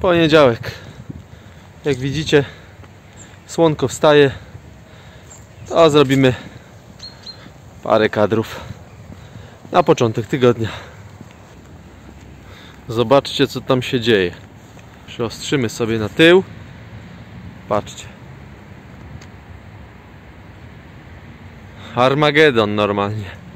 Poniedziałek. Jak widzicie, słonko wstaje. To zrobimy parę kadrów na początek tygodnia. Zobaczcie, co tam się dzieje. Przyostrzymy sobie na tył. Patrzcie. Armagedon normalnie.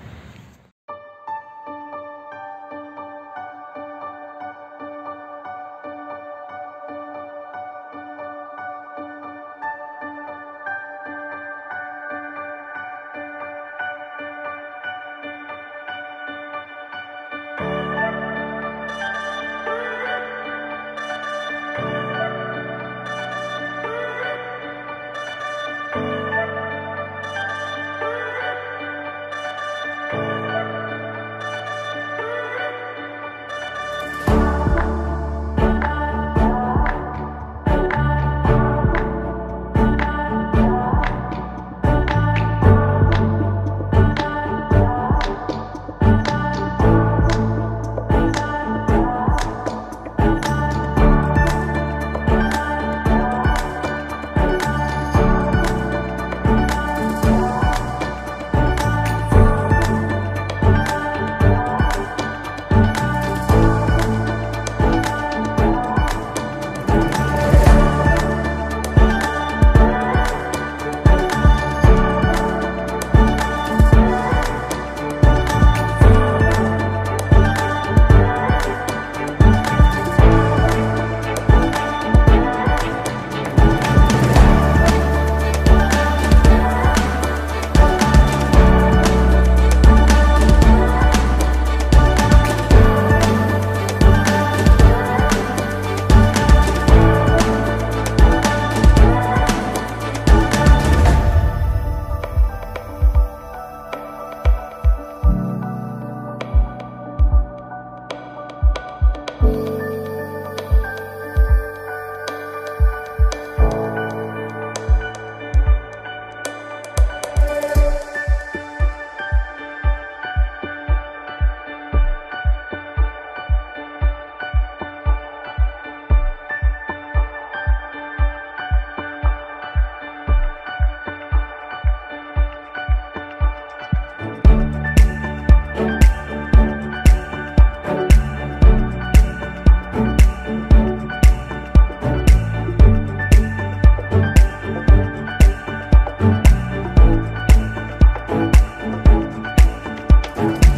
Bye.